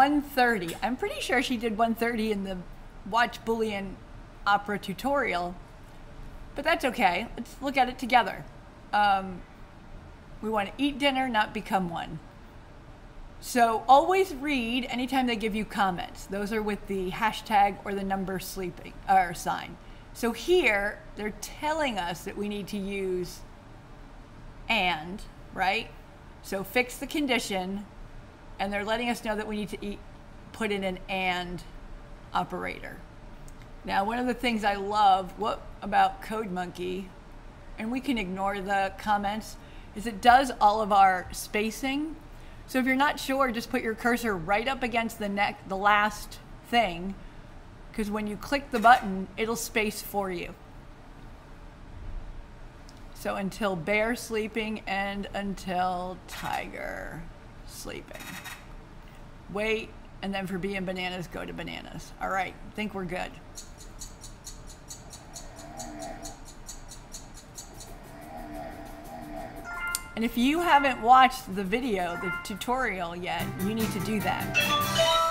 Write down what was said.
130. I'm pretty sure she did 130 in the Watch Boolean operator tutorial, but that's okay. Let's look at it together. Um, we want to eat dinner, not become one. So always read anytime they give you comments. Those are with the hashtag or the number sleeping or sign. So here they're telling us that we need to use and, right? So fix the condition and they're letting us know that we need to eat, put in an and operator. Now, one of the things I love what about CodeMonkey, and we can ignore the comments, is it does all of our spacing. So if you're not sure, just put your cursor right up against the neck, the last thing, because when you click the button, it'll space for you. So until bear sleeping and until tiger sleeping. Wait, and then for B and bananas, go to bananas. All right, think we're good. And if you haven't watched the video, the tutorial yet, you need to do that.